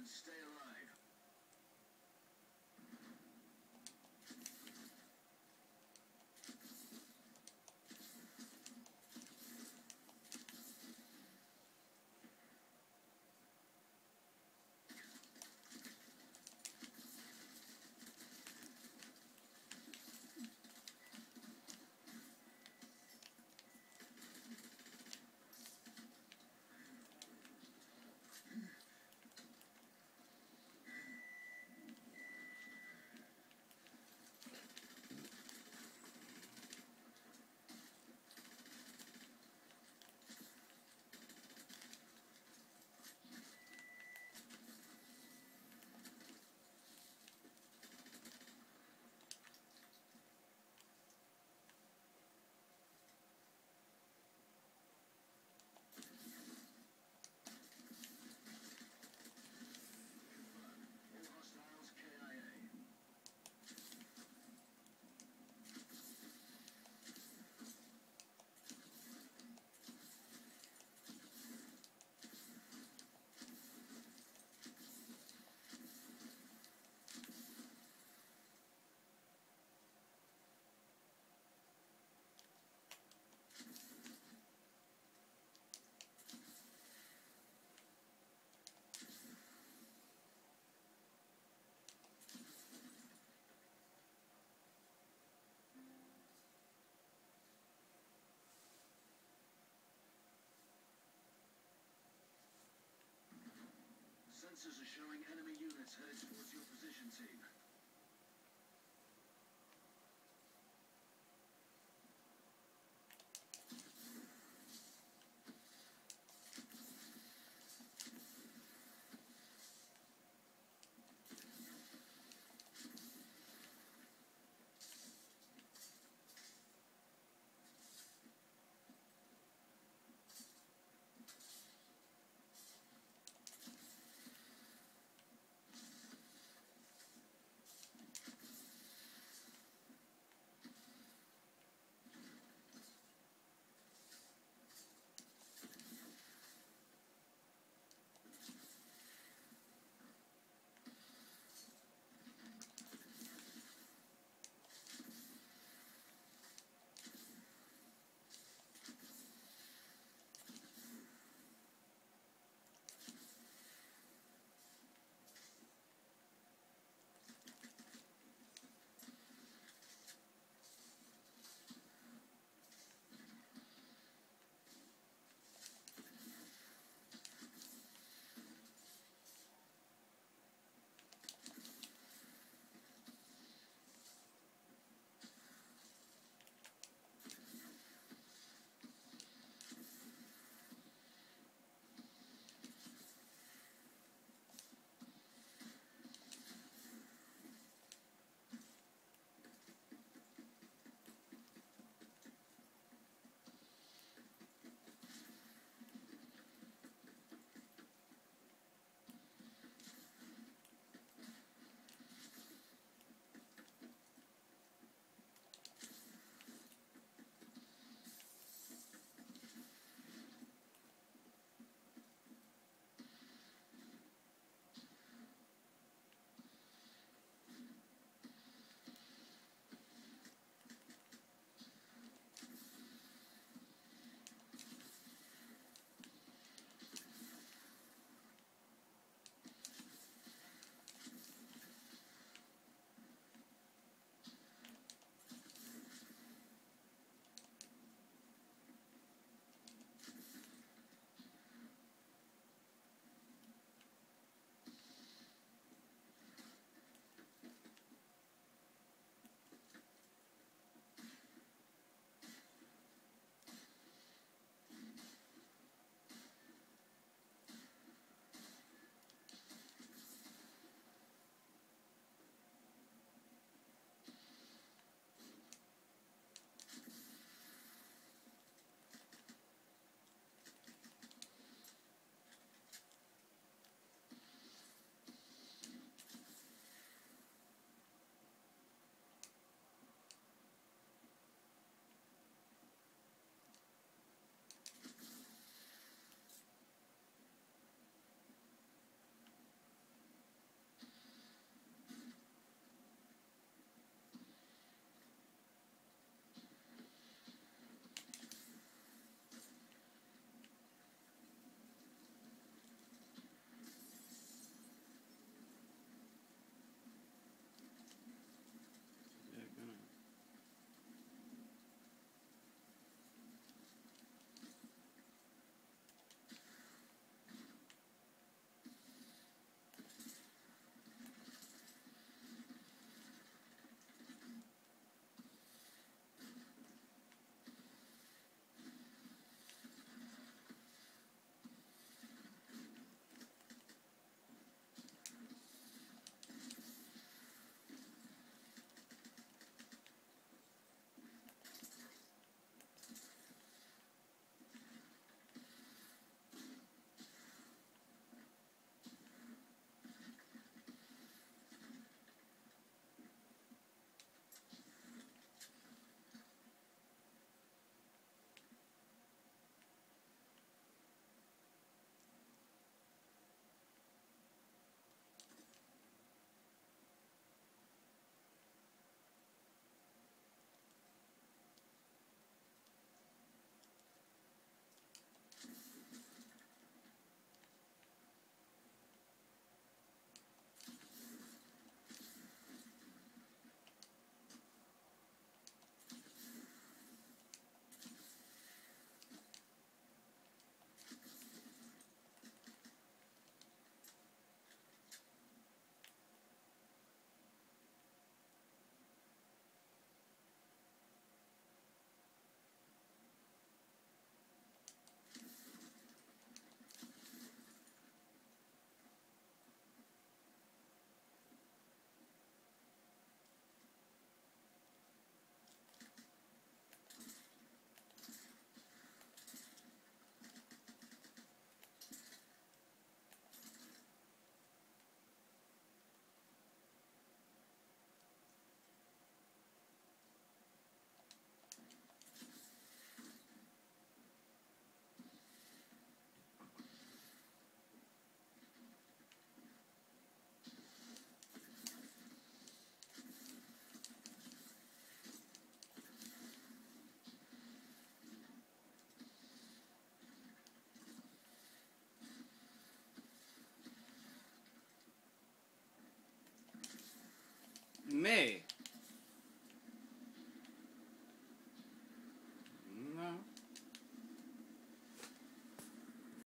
and stay alive. Enemy units headed towards your position.